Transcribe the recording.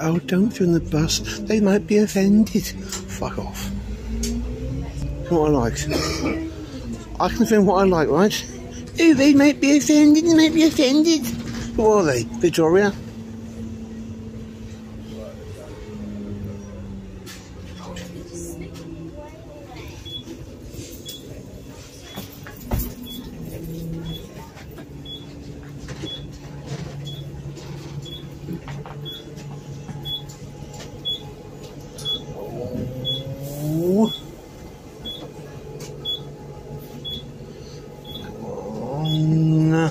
Oh, don't join the bus. They might be offended. Fuck off. What I like. I can offend what I like, right? Oh, they might be offended. They might be offended. Who are they? Victoria? uh,